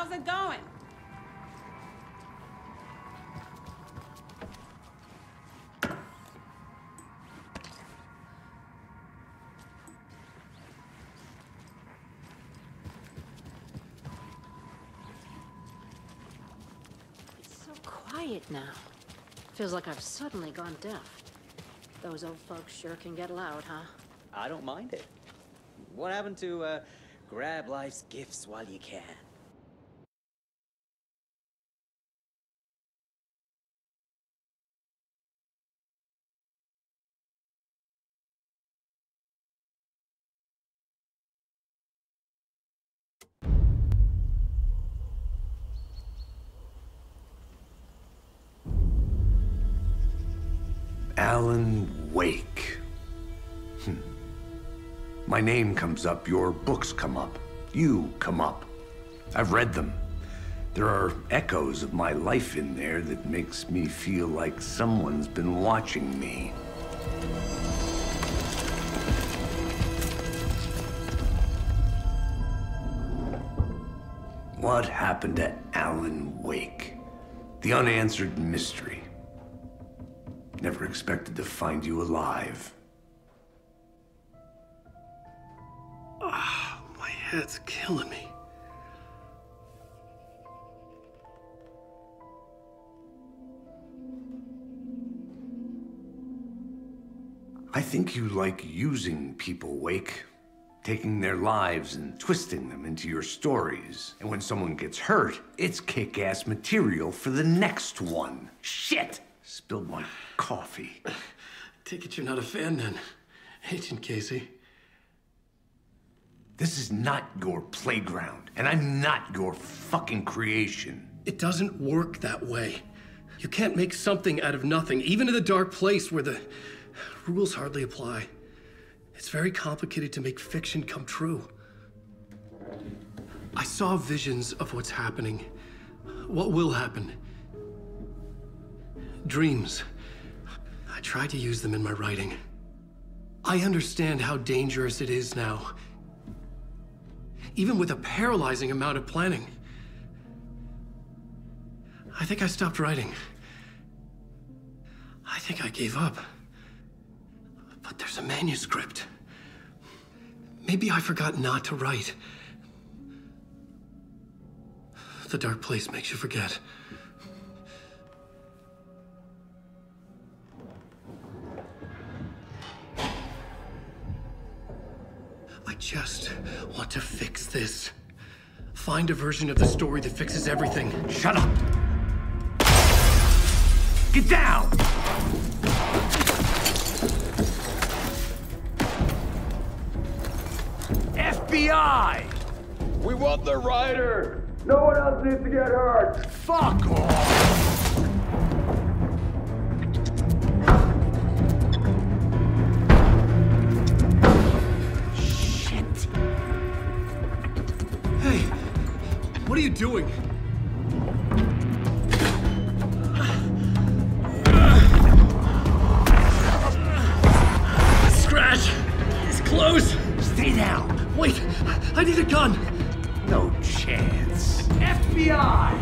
How's it going? It's so quiet now. Feels like I've suddenly gone deaf. Those old folks sure can get loud, huh? I don't mind it. What happened to, uh, grab life's gifts while you can? Alan Wake. Hmm. My name comes up, your books come up, you come up. I've read them. There are echoes of my life in there that makes me feel like someone's been watching me. What happened to Alan Wake? The unanswered mystery. Never expected to find you alive. Ah, my head's killing me. I think you like using people, Wake. Taking their lives and twisting them into your stories. And when someone gets hurt, it's kick-ass material for the next one. Shit! Spilled my coffee. Take it you're not a fan then, Agent Casey. This is not your playground, and I'm not your fucking creation. It doesn't work that way. You can't make something out of nothing, even in the dark place where the rules hardly apply. It's very complicated to make fiction come true. I saw visions of what's happening, what will happen. Dreams. I tried to use them in my writing. I understand how dangerous it is now. Even with a paralyzing amount of planning. I think I stopped writing. I think I gave up. But there's a manuscript. Maybe I forgot not to write. The dark place makes you forget. Just want to fix this. Find a version of the story that fixes everything. Shut up! Get down! FBI! We want the rider! No one else needs to get hurt! Fuck off! Are you doing? Scratch! He's close! Stay down! Wait, I need a gun! No chance. FBI!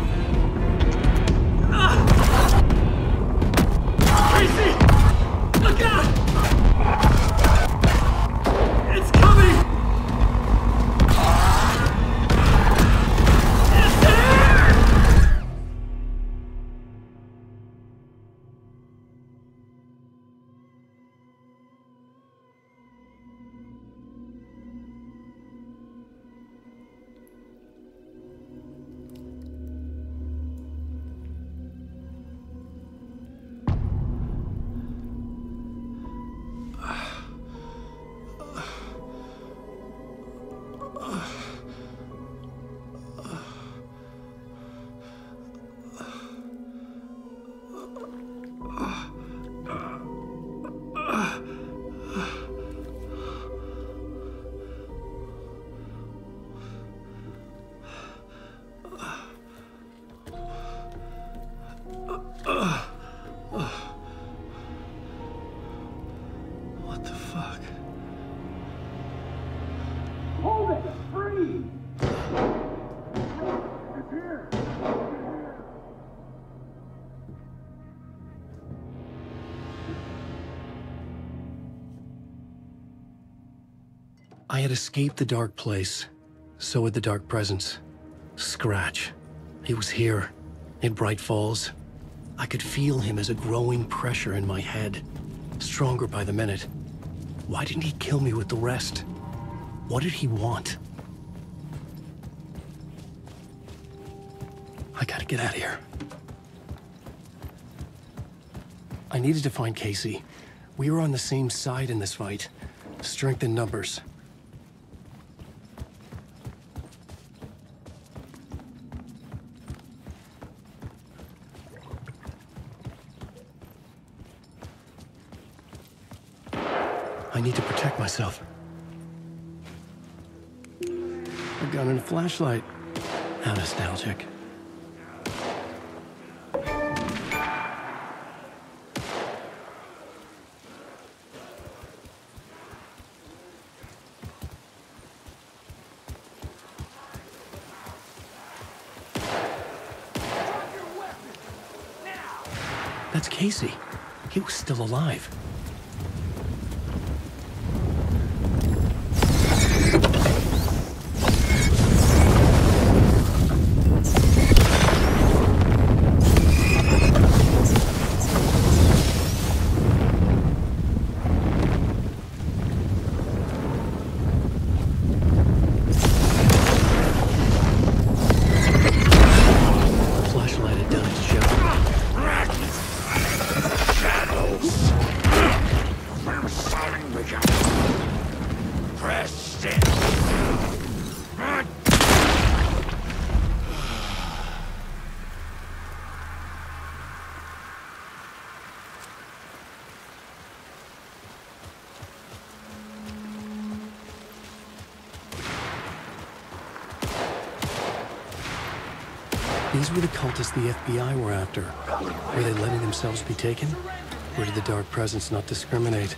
Ah! Tracy! Look out! I had escaped the dark place. So had the dark presence. Scratch. He was here, in Bright Falls. I could feel him as a growing pressure in my head, stronger by the minute. Why didn't he kill me with the rest? What did he want? I gotta get out of here. I needed to find Casey. We were on the same side in this fight. Strength in numbers. Flashlight. How nostalgic. That's Casey. He was still alive. These were the cultists the FBI were after. Were they letting themselves be taken? Or did the Dark Presence not discriminate?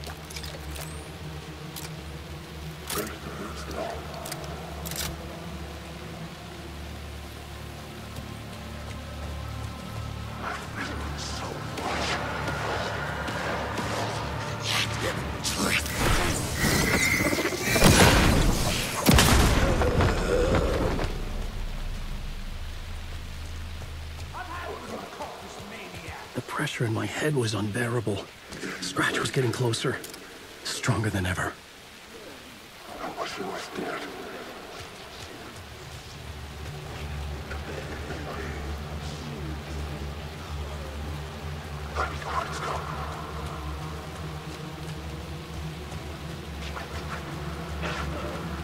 Head was unbearable. Scratch was getting closer, stronger than ever. I wish you was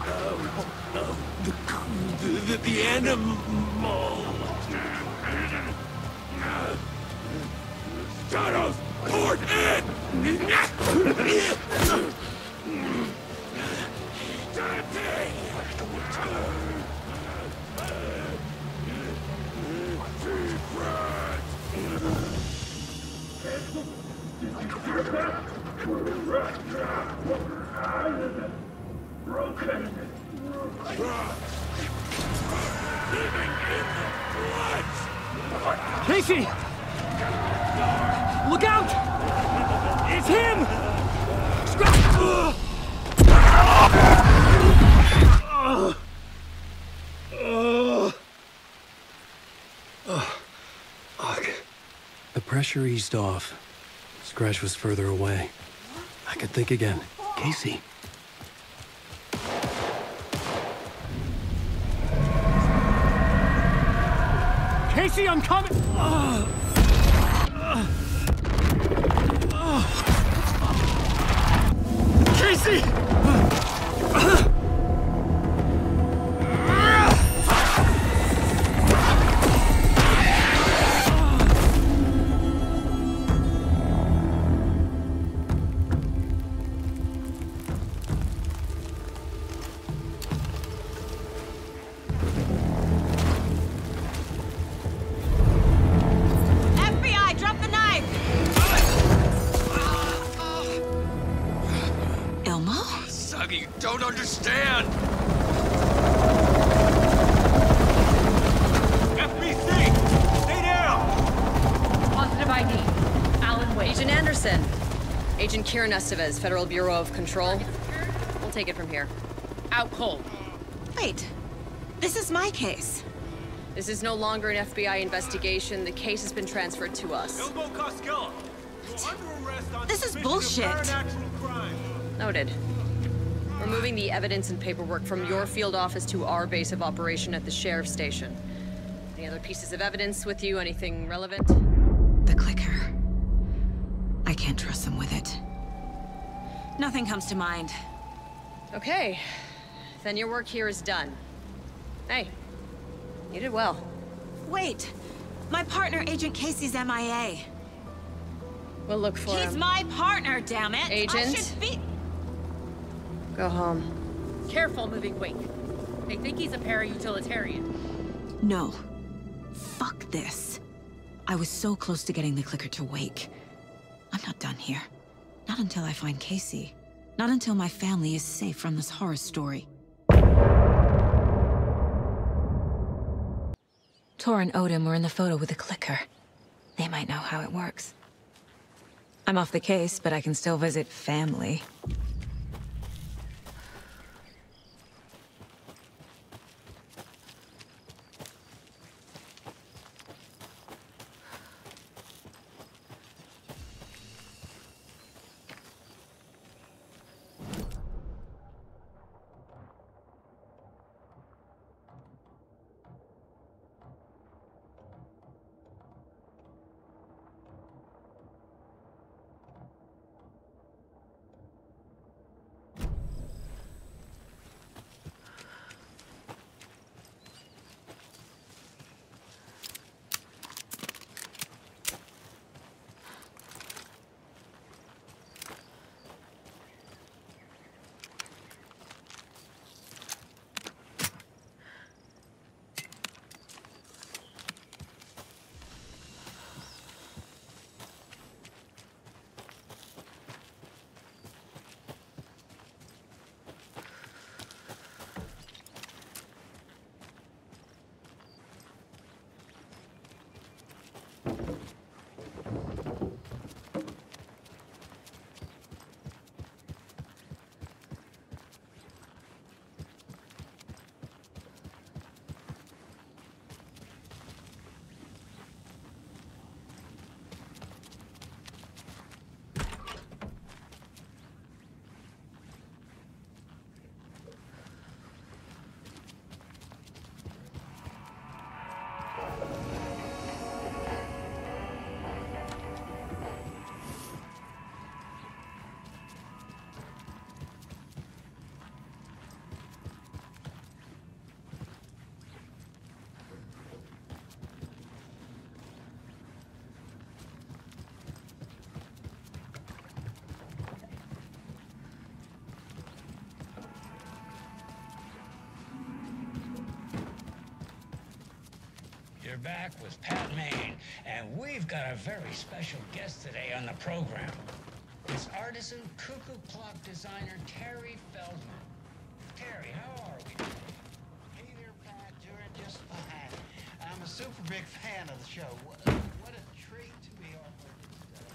um, um, The, the animal. Shadows, port in! Broken. Living in the blood. Casey! Look out! It's him! Scratch! The pressure eased off. Scratch was further away. I could think again. Casey. Casey, I'm coming! Casey! Anderson. Estevez, Federal Bureau of Control. We'll take it from here. out cold. Wait. This is my case. This is no longer an FBI investigation. The case has been transferred to us. Elmo Costello, you're under arrest on This is bullshit. Noted. We're moving the evidence and paperwork from your field office to our base of operation at the sheriff's station. Any other pieces of evidence with you? Anything relevant? The clicker. I can't trust them with it. Nothing comes to mind. Okay. Then your work here is done. Hey, you did well. Wait! My partner, Agent Casey's MIA. We'll look for He's him. my partner, damn it! I Agent? should be- Go home. Careful moving Wake. They think he's a para-utilitarian. No. Fuck this. I was so close to getting the clicker to Wake. I'm not done here. Not until I find Casey. Not until my family is safe from this horror story. Tor and Odin were in the photo with the clicker. They might know how it works. I'm off the case, but I can still visit family. You're back with Pat Maine, and we've got a very special guest today on the program. It's artisan cuckoo clock designer Terry Feldman. Terry, how are we today? Hey there, Pat. Doing just fine. I'm a super big fan of the show. What, what a treat to be on with you today.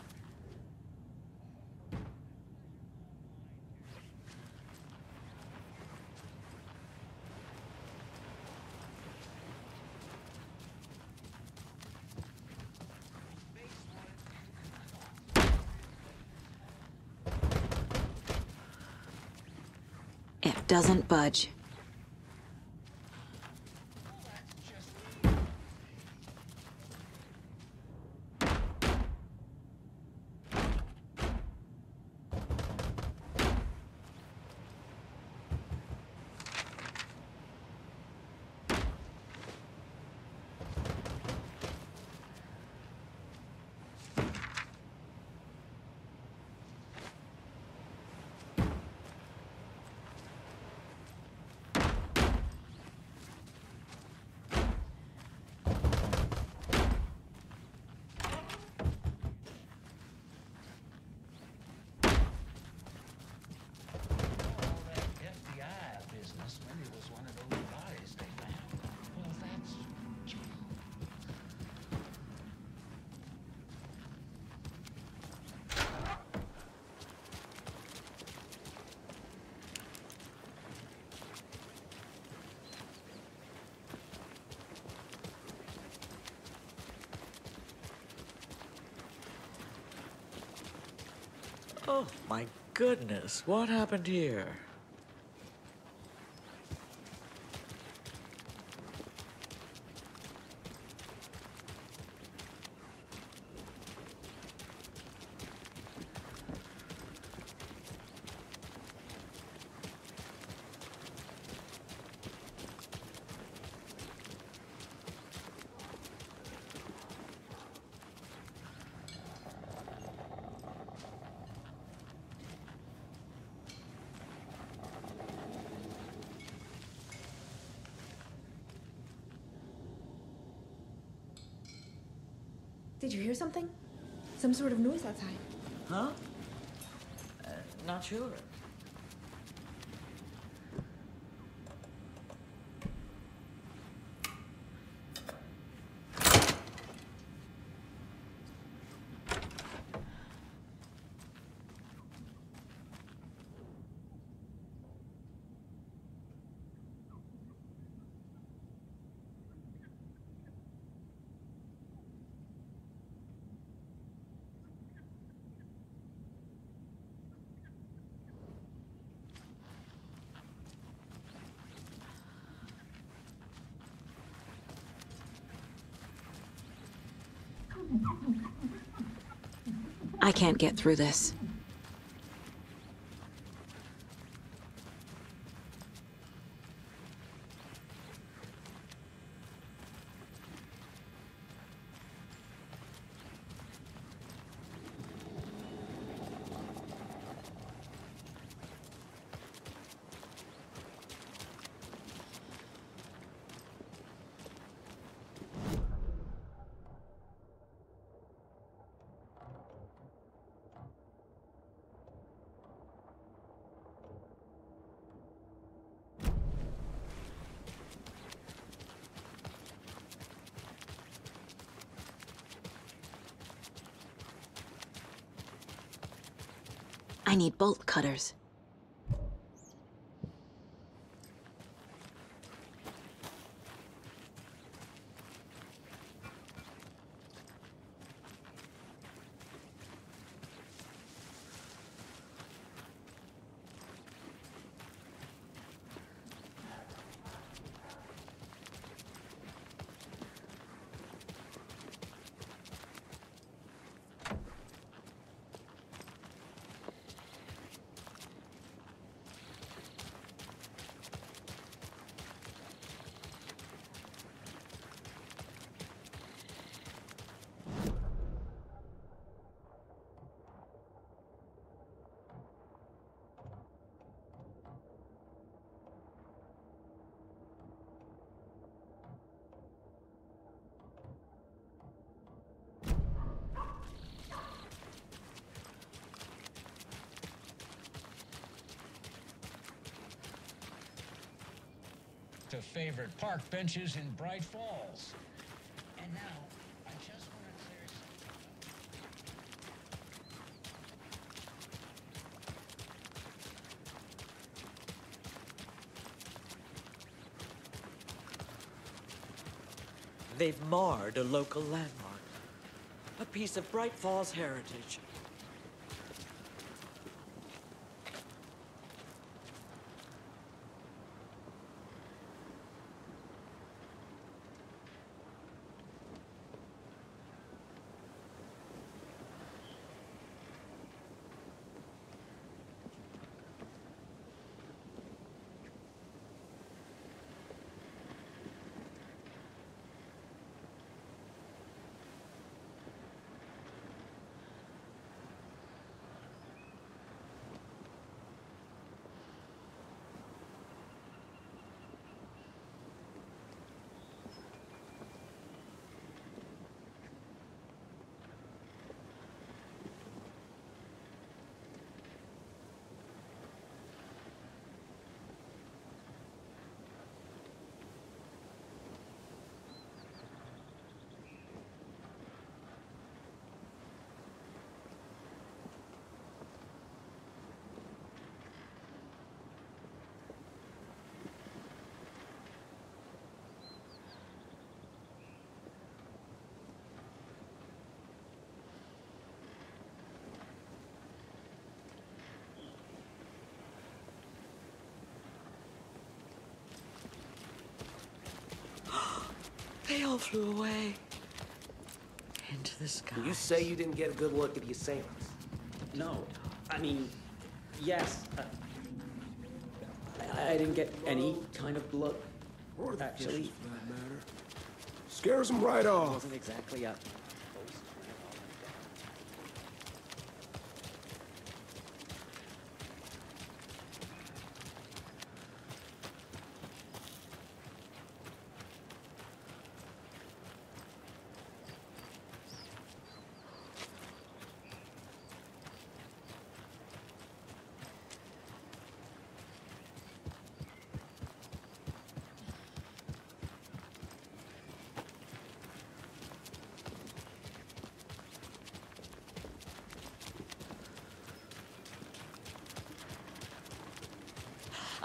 It doesn't budge. Oh, my goodness. What happened here? Did you hear something? Some sort of noise outside. Huh? Uh, not sure. I can't get through this. I need bolt cutters. to favorite park benches in Bright Falls. And now, I just want to clear something. They've marred a local landmark. A piece of Bright Falls heritage. They all flew away. Into the sky. You say you didn't get a good look at the assailants. No, I mean, yes. Uh, I, I didn't get any kind of look. Or the Actually, for that matter. Scares them right it off. wasn't exactly a.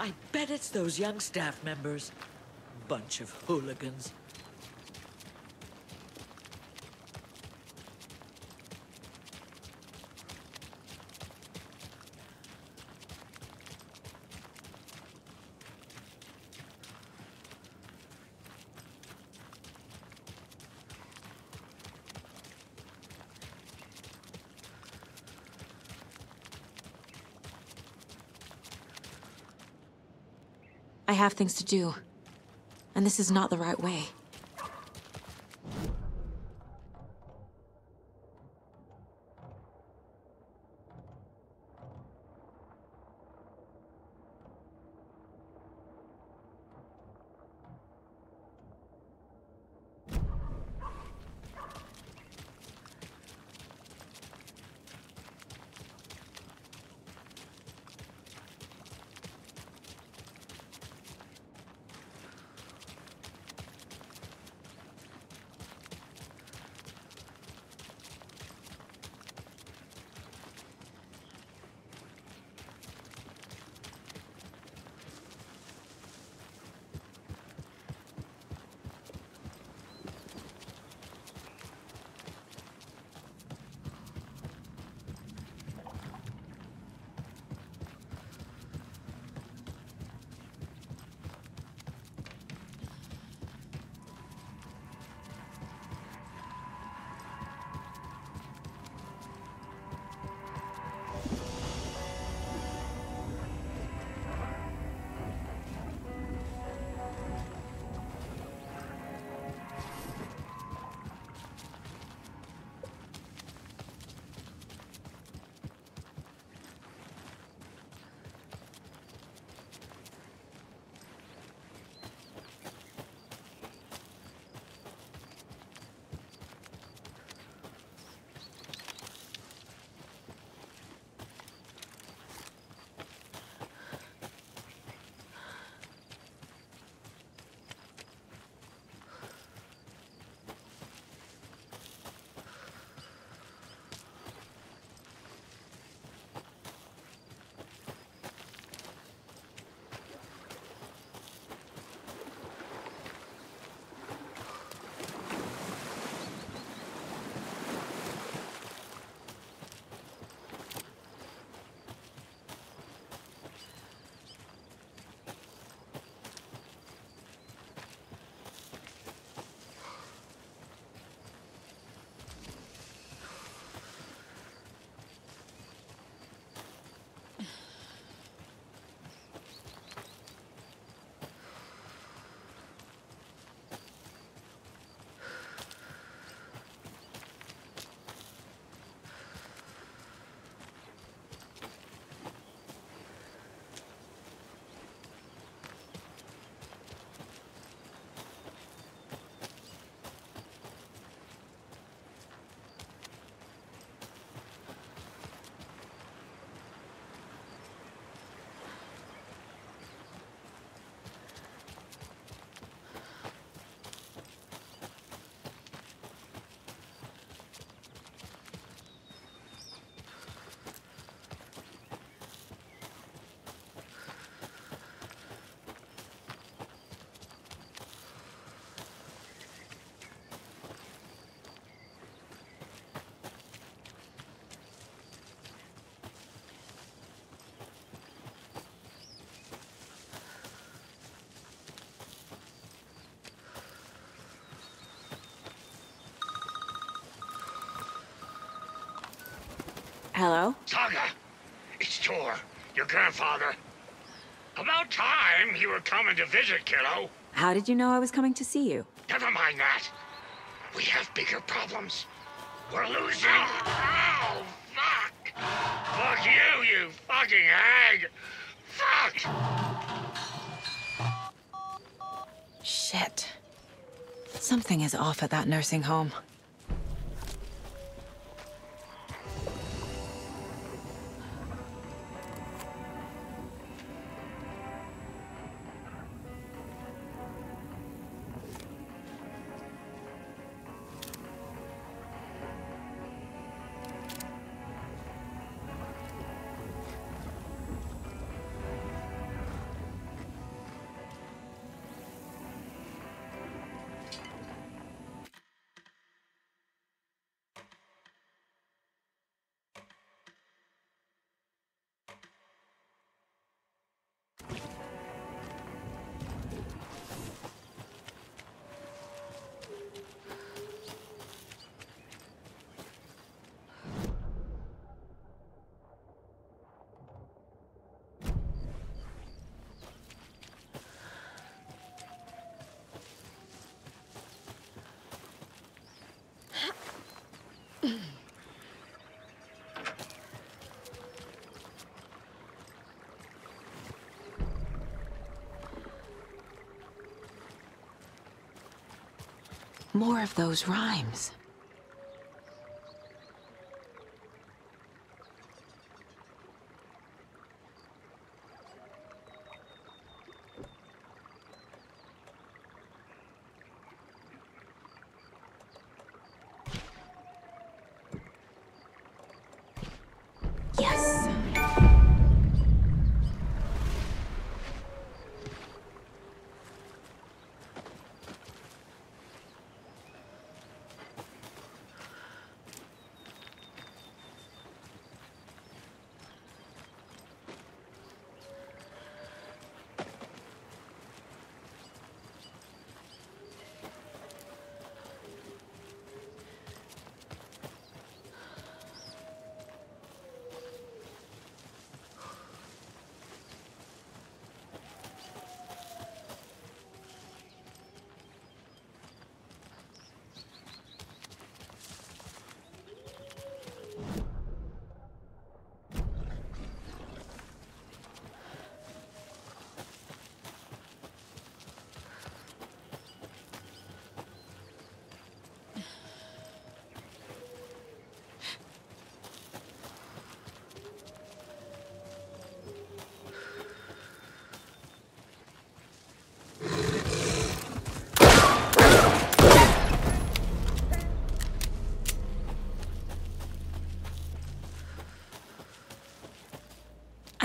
I bet it's those young staff members. Bunch of hooligans. Have things to do. And this is not the right way. Hello? Saga, it's Tor, your grandfather. About time you were coming to visit, kiddo. How did you know I was coming to see you? Never mind that. We have bigger problems. We're losing. Oh, fuck. Fuck you, you fucking hag. Fuck. Shit. Something is off at that nursing home. More of those rhymes. Yes.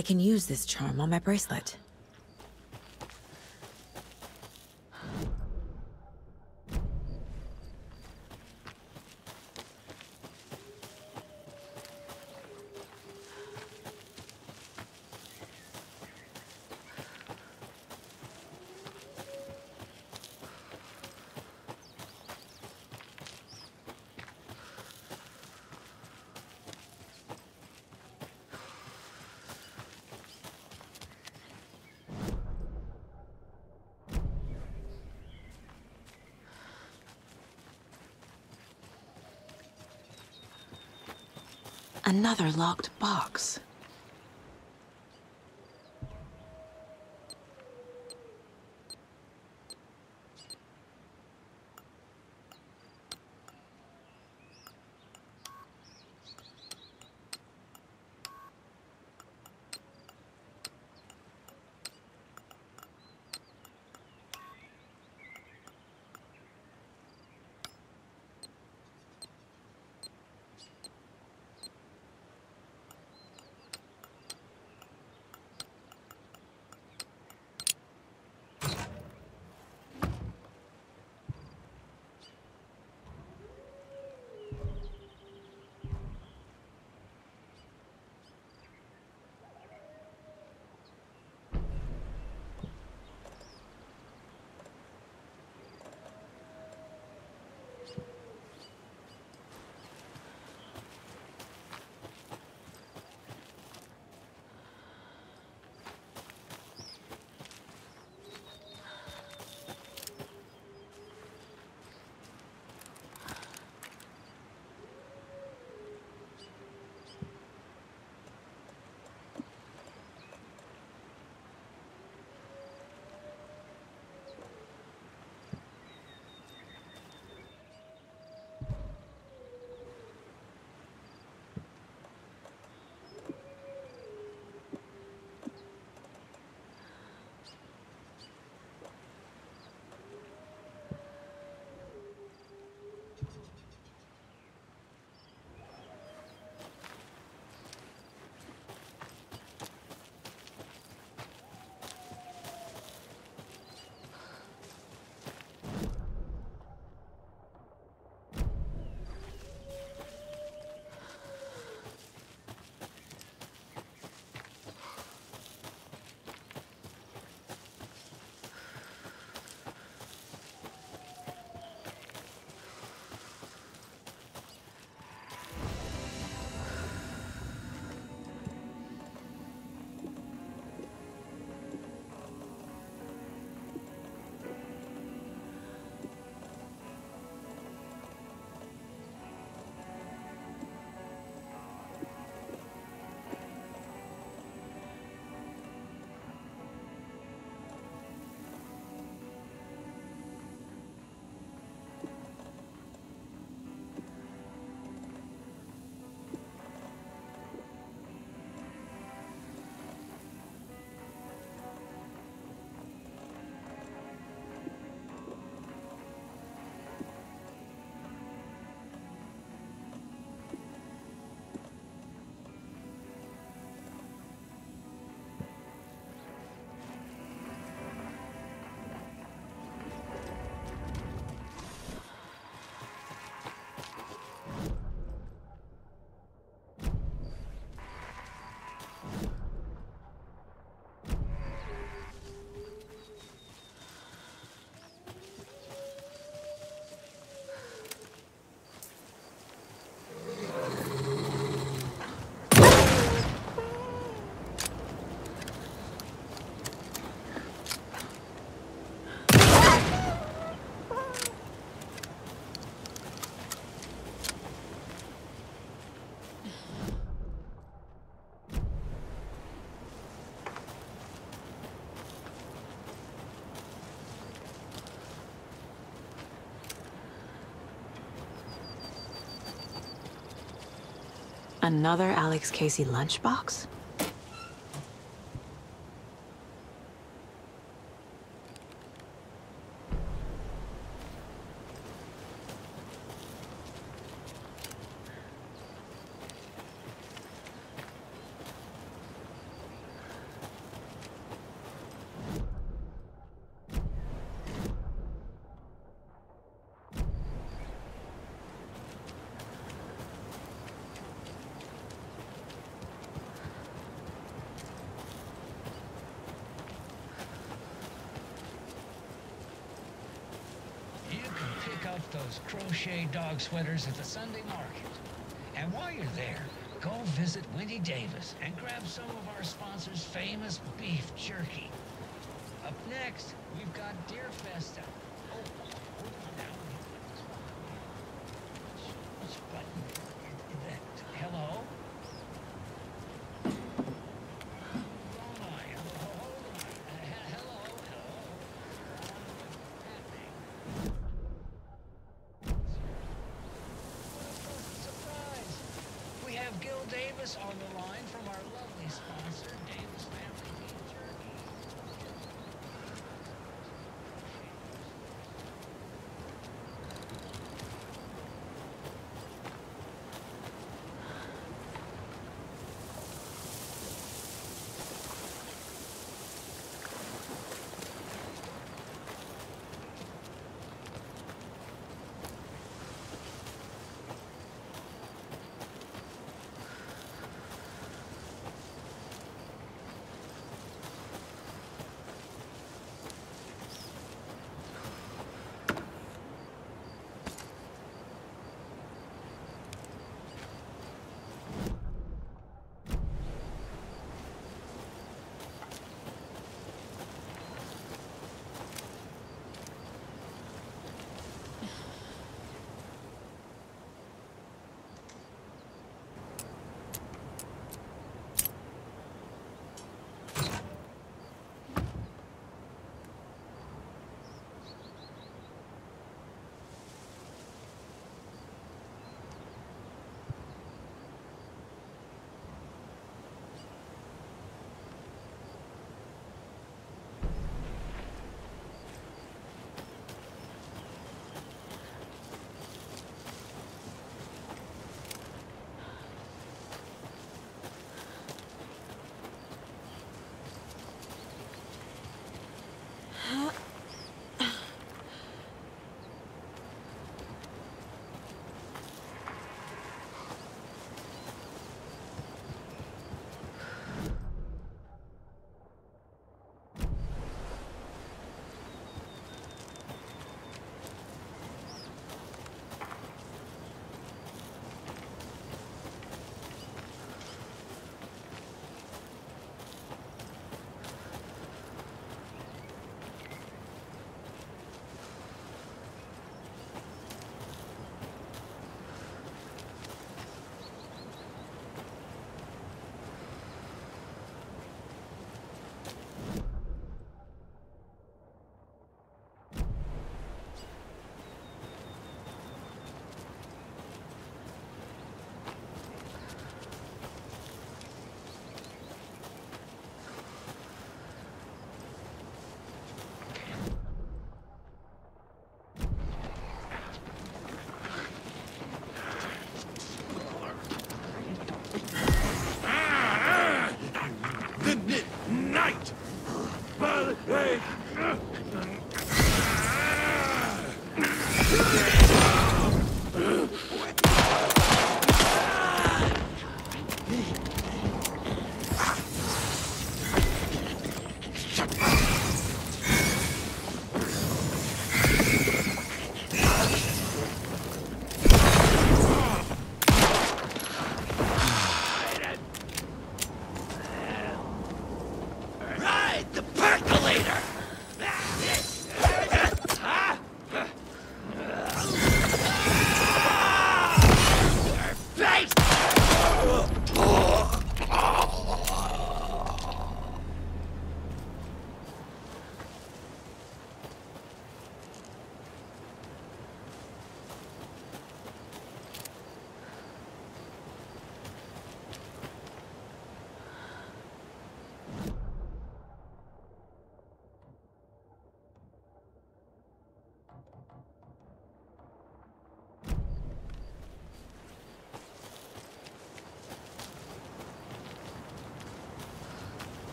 I can use this charm on my bracelet. Another locked box. Another Alex Casey lunchbox? You can pick up those crochet dog sweaters at the Sunday market. And while you're there, go visit Wendy Davis and grab some of our sponsor's famous beef jerky. Up next, we've got Deer Festa. The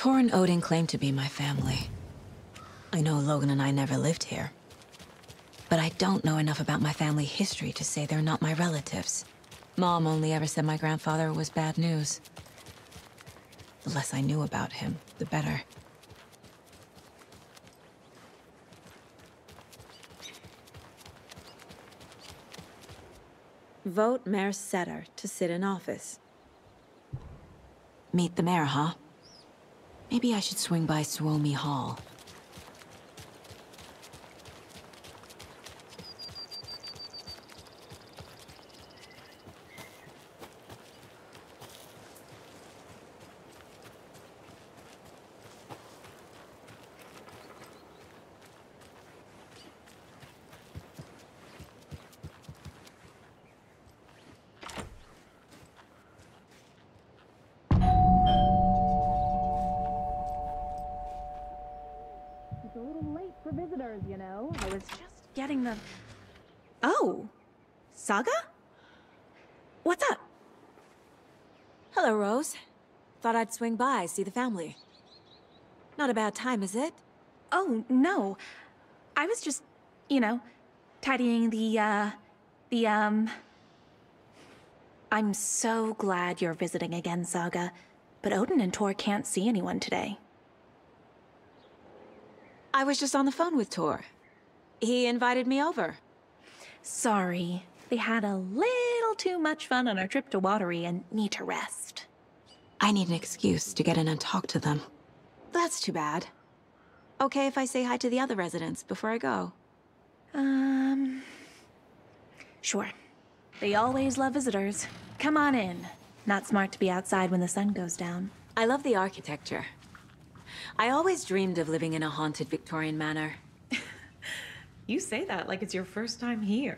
Tor and Odin claim to be my family. I know Logan and I never lived here. But I don't know enough about my family history to say they're not my relatives. Mom only ever said my grandfather was bad news. The less I knew about him, the better. Vote Mayor Setter to sit in office. Meet the mayor, huh? Maybe I should swing by Suomi Hall. It's a little late for visitors, you know. I was just getting the. Oh, Saga? What's up? Hello, Rose. Thought I'd swing by, see the family. Not a bad time, is it? Oh, no. I was just, you know, tidying the, uh, the, um. I'm so glad you're visiting again, Saga. But Odin and Tor can't see anyone today. I was just on the phone with Tor. He invited me over. Sorry. They had a little too much fun on our trip to Watery and need to rest. I need an excuse to get in and talk to them. That's too bad. Okay if I say hi to the other residents before I go? Um. Sure. They always love visitors. Come on in. Not smart to be outside when the sun goes down. I love the architecture. I always dreamed of living in a haunted Victorian manor. You say that like it's your first time here.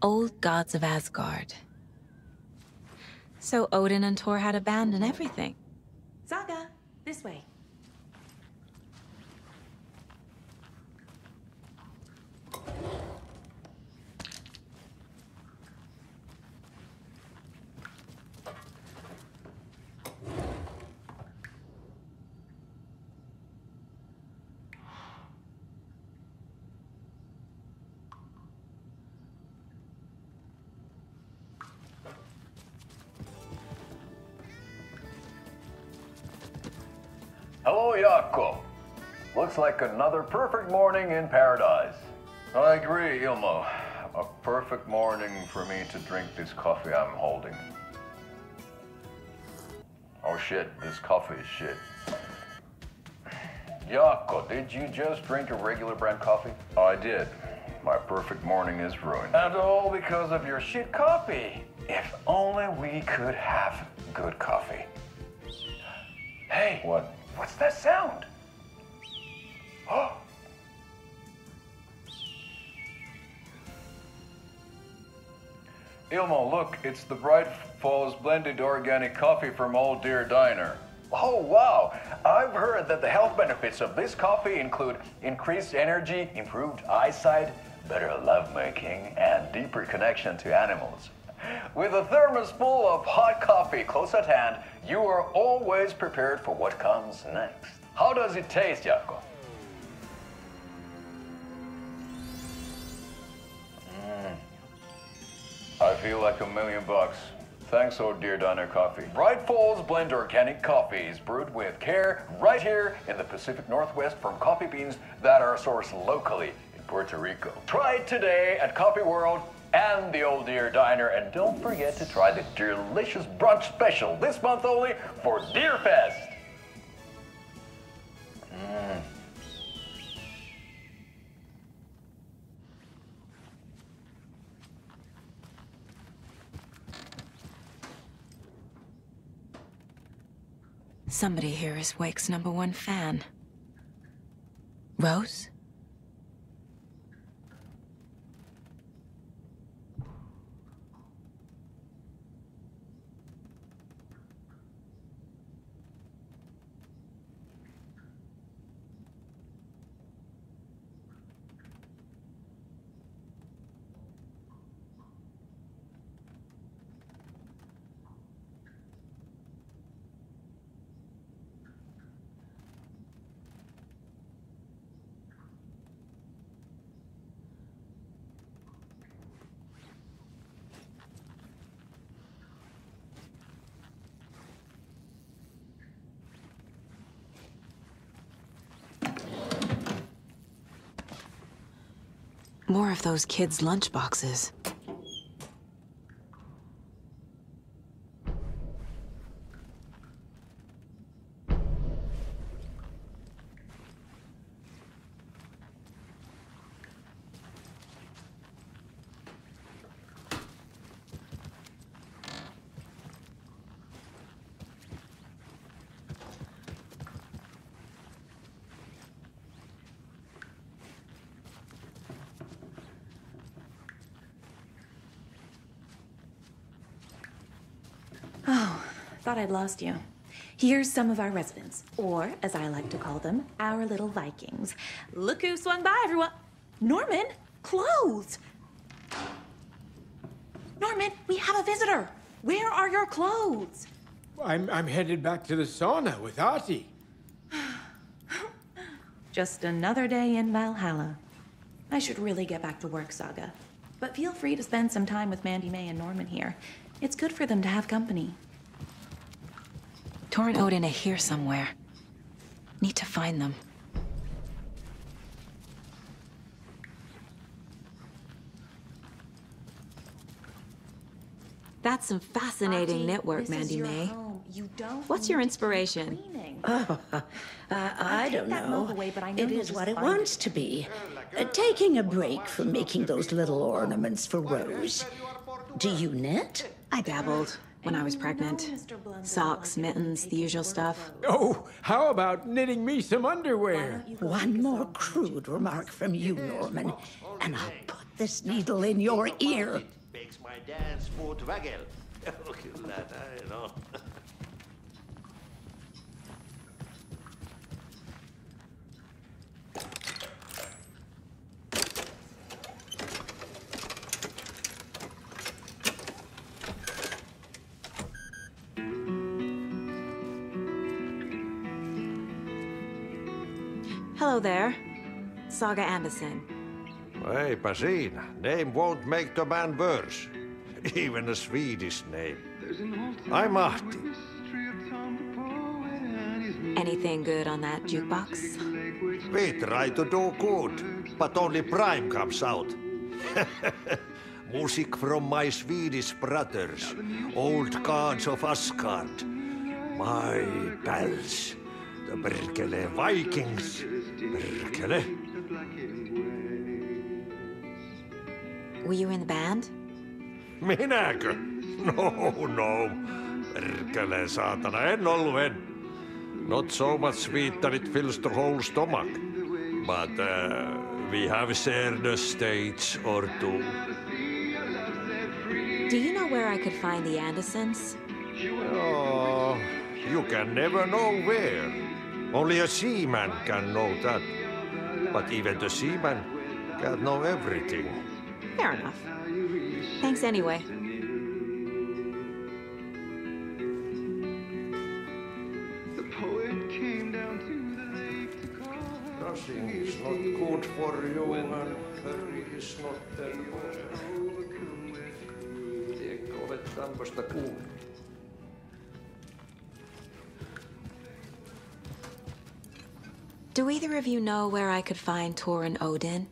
Old gods of Asgard. So Odin and Tor had a band and everything. Saga, this way. Looks like another perfect morning in paradise. I agree, Ilmo. A perfect morning for me to drink this coffee I'm holding. Oh shit, this coffee is shit. Jaakko, did you just drink a regular brand coffee? I did. My perfect morning is ruined. And all because of your shit coffee. If only we could have good coffee. Hey. What? What's that sound? Ilmo, look, it's the Bright Falls blended organic coffee from Old Deer Diner. Oh, wow. I've heard that the health benefits of this coffee include increased energy, improved eyesight, better lovemaking, and deeper connection to animals. With a thermos full of hot coffee close at hand, you are always prepared for what comes next. How does it taste, Jaakko? Feel like a million bucks. Thanks, oh dear Diner Coffee. Bright Falls Blend Organic coffees brewed with care right here in the Pacific Northwest from coffee beans that are sourced locally in Puerto Rico. Try it today at Coffee World and the Old Deer Diner, and don't forget to try the delicious brunch special this month only for Deer Fest. Mm. Somebody here is Wake's number one fan. Rose? More of those kids' lunchboxes. Oh, thought I'd lost you. Here's some of our residents, or as I like to call them, our little Vikings. Look who swung by, everyone. Norman, clothes. Norman, we have a visitor. Where are your clothes? I'm, I'm headed back to the sauna with Ahti. Just another day in Valhalla. I should really get back to work, Saga. But feel free to spend some time with Mandy May and Norman here. It's good for them to have company. Tor and Odin are here somewhere. Need to find them. That's some fascinating network, this Mandy your May. You What's your inspiration? Oh, uh, I don't know. milk away, but I know It you'll is just what it find wants to be. Uh, taking a break from making those little ornaments for Rose. Do you knit? I dabbled when I was pregnant. Socks, mittens, the usual stuff. Oh, how about knitting me some underwear? One more crude remark from you, Norman, and I'll put this needle in your ear. Hello there. Saga Anderson. Hey, siinä. Name won't make the man worse. Even a Swedish name. I'm Ahti. Anything good on that jukebox? We try to do good, but only Prime comes out. Music from my Swedish brothers, old gods of Asgard. My pals, the Berkele Vikings. Berkele. Were you in the band? Minäkö? No, no. Perkele, saatana, en ollut en. Not so much sweet that it fills the whole stomach. But uh, we have shared a stage or two. Do you know where I could find the Andersons? Oh, you can never know where. Only a seaman can know that. But even the seaman can't know everything. Fair enough. Thanks anyway. Nothing is not good for you and Harry is not there. Tiedätkö, olet tämmöistä kuullut? Do either of you know where I could find Tor and Odin?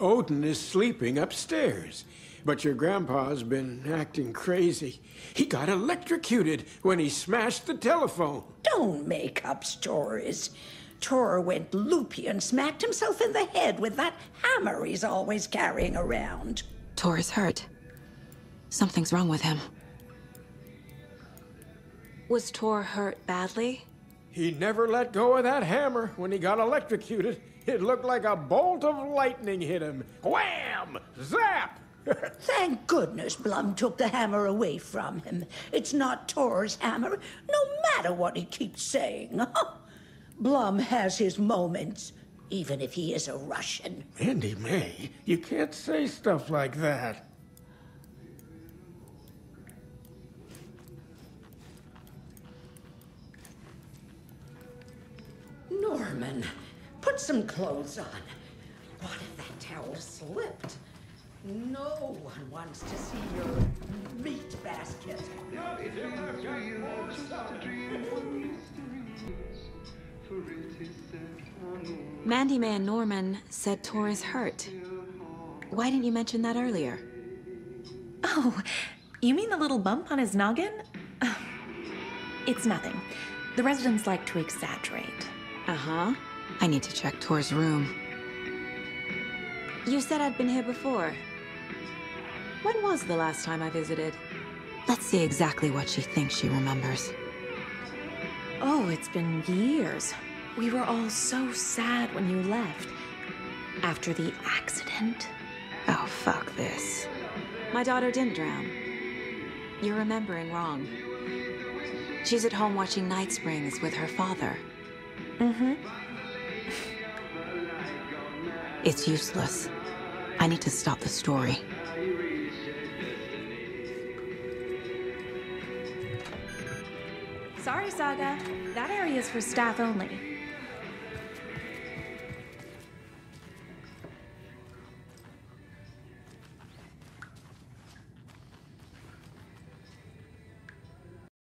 Odin is sleeping upstairs. But your grandpa's been acting crazy. He got electrocuted when he smashed the telephone. Don't make up stories. Tor went loopy and smacked himself in the head with that hammer he's always carrying around. Tor is hurt. Something's wrong with him. Was Tor hurt badly? He never let go of that hammer when he got electrocuted. It looked like a bolt of lightning hit him. Wham! Zap! Thank goodness Blum took the hammer away from him. It's not Tor's hammer, no matter what he keeps saying. Blum has his moments, even if he is a Russian. Andy May, you can't say stuff like that. Some clothes on. What if that towel slipped? No one wants to see your meat basket. Mandy May and Norman said Tor is hurt. Why didn't you mention that earlier? Oh, you mean the little bump on his noggin? It's nothing. The residents like to exaggerate. Uh-huh. I need to check Tor's room. You said I'd been here before. When was the last time I visited? Let's see exactly what she thinks she remembers. Oh, it's been years. We were all so sad when you left. After the accident. Oh, fuck this. My daughter didn't drown. You're remembering wrong. She's at home watching Night Springs with her father. Mm-hmm. It's useless. I need to stop the story. Sorry, Saga. That area is for staff only.